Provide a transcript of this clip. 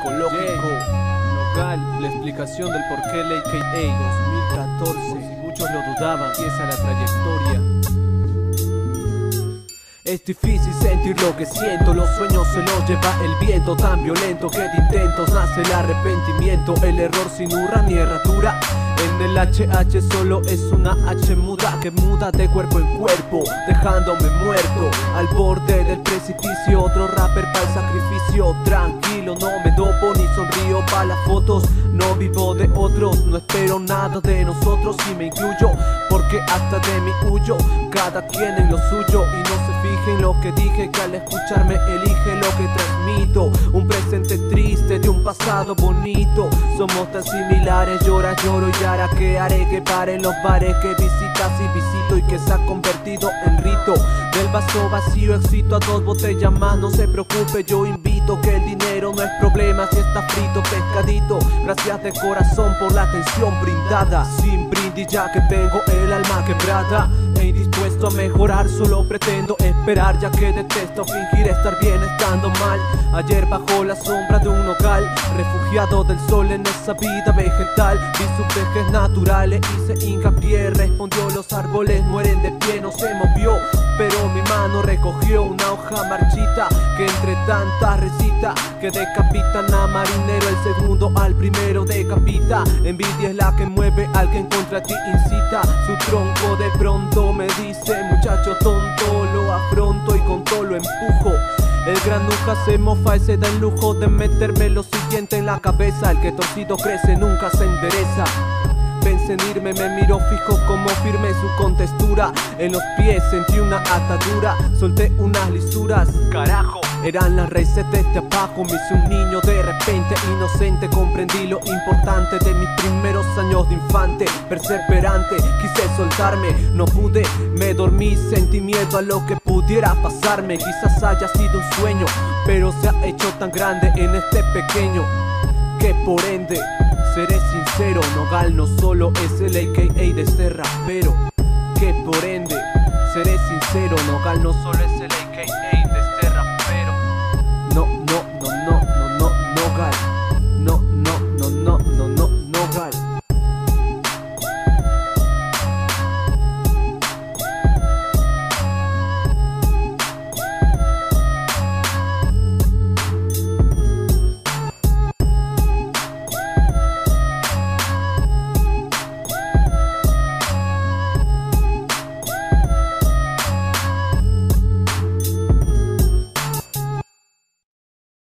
psicológico. Nogal, la explicación del por qué el AKA 2014. Si muchos lo dudaban, empieza la trayectoria. Es difícil sentir lo que siento, los sueños se los lleva el viento tan violento que de intentos nace el arrepentimiento, el error sin urra ni herradura. En el HH solo es una H muda que muda de cuerpo en cuerpo, dejándome muerto al borde del precipicio. Otro rapper para el sacrificio, tranquilo, No vivo de otros, no espero nada de nosotros y me incluyo, porque hasta de mi huyo, cada quien en lo suyo y no se fije en lo que dije, que al escucharme elige lo que transmito. Pasado bonito, somos tan similares, llora, lloro y ahora que haré que paren los bares que visitas y visito y que se ha convertido en rito. Del vaso vacío excito a dos botellas más, no se preocupe, yo invito que el dinero no es problema si está frito pescadito. Gracias de corazón por la atención brindada. Sin brindis ya que tengo el alma quebrada indispuesto a mejorar, solo pretendo esperar ya que detesto fingir estar bien estando mal. Ayer bajo la sombra de un hogar, refugiado del sol en esa vida vegetal, vi sus pejes naturales, hice hincapié, respondió los árboles mueren de pie, no se movió, pero mi mano recogió una hoja marchita que entre tantas recita que decapitan a marinero, el segundo al primero decapita. Envidia es la que mueve al que contra ti incita. Su tronco de pronto me dice, muchacho tonto, lo afronto y con todo lo empujo. El gran nunca se mofa y se da el lujo de meterme lo siguiente en la cabeza. El que torcido crece nunca se endereza. Pensé en irme, me miró fijo como firme su contextura. En los pies sentí una atadura, solté unas lisuras. Carajo, eran las raíces de este abajo. Me hice un niño de repente, inocente. Comprendí lo importante de mis primeros años de infante. Perseverante, quise soltarme, no pude. Me dormí, sentí miedo a lo que pudiera pasarme. Quizás haya sido un sueño, pero se ha hecho tan grande en este pequeño que por ende seré sincero, Nogal no solo es el AKA de este rapero, que por ende seré sincero, Nogal no solo es